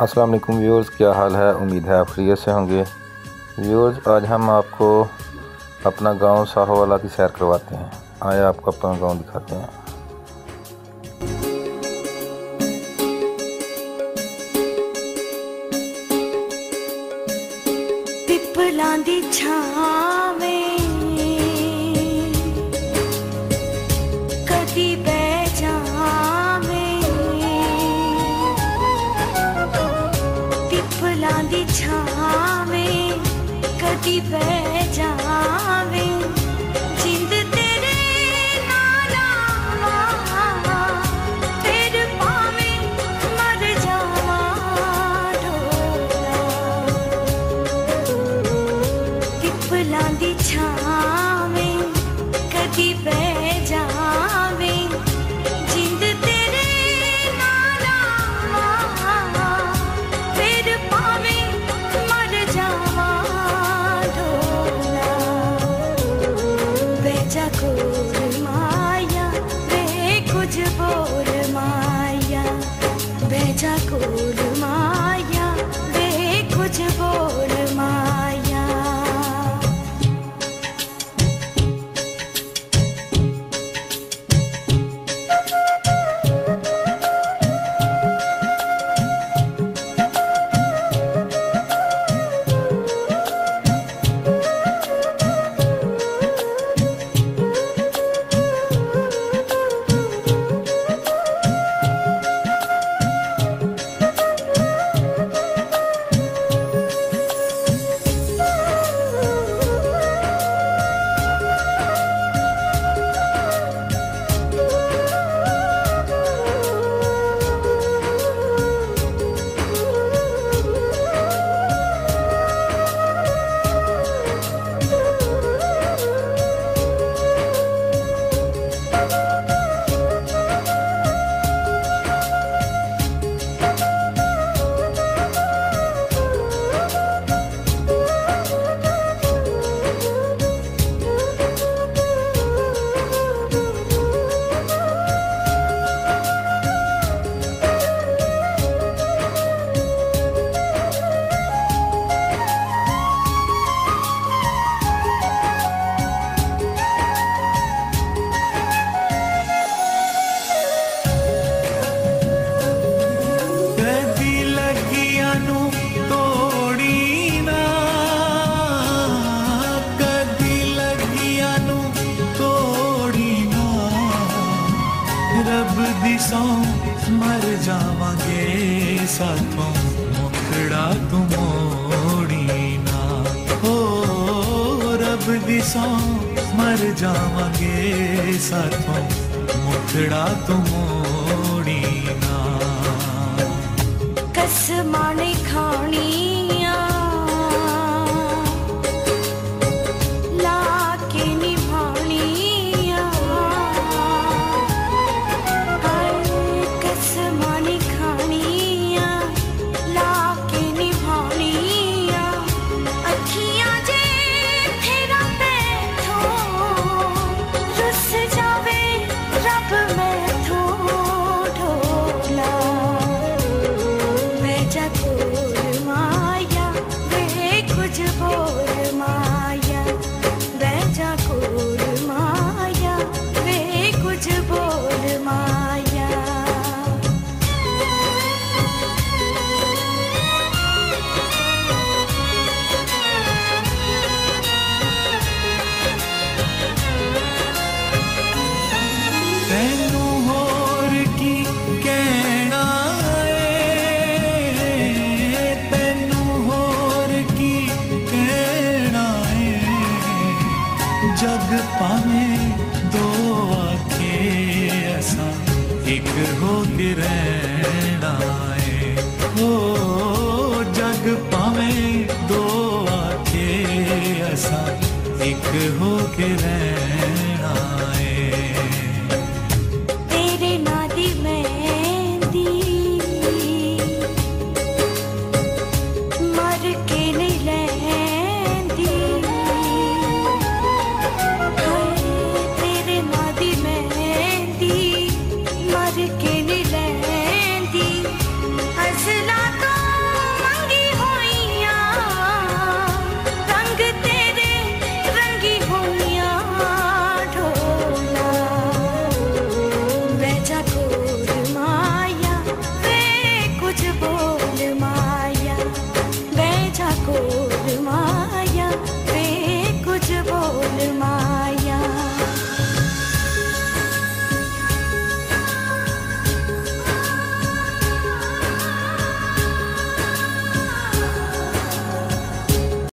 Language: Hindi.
अस्सलाम वालेकुम व्यूअर्स, क्या हाल है? उम्मीद है आप फ्री से होंगे। व्यूअर्स, आज हम आपको अपना गाँव साहोवाला की सैर करवाते हैं। आए आपको अपना गाँव दिखाते हैं। पिपलां दी छां ਪਿੱਪਲਾਂ ਦੀ ਛਾਵੇਂ ਕਦੀ ਬਹਿ ਜਾਵੇਂ मया मे माया भोल मया। मेजा ਮਰ ਜਾਵਾਂਗੇ, ਸਾਥੋਂ ਮੁਖੜਾ ਤੂੰ ਮੋੜੀ ਨਾ। ਹੋ ਰੱਬ ਦੀ ਸੌ ਮਰ ਜਾਵਾਂਗੇ, ਸਾਥੋਂ ਮੁਖੜਾ ਤੂੰ ਮੋੜੀ ਨਾ। ਕਸਮਾਂ ਨੇ ਖਾਣੀਆਂ जग पावे दो आखे ऐसा। एक हो रहना हो जग पावे दो आखे ऐसा। एक हो रहना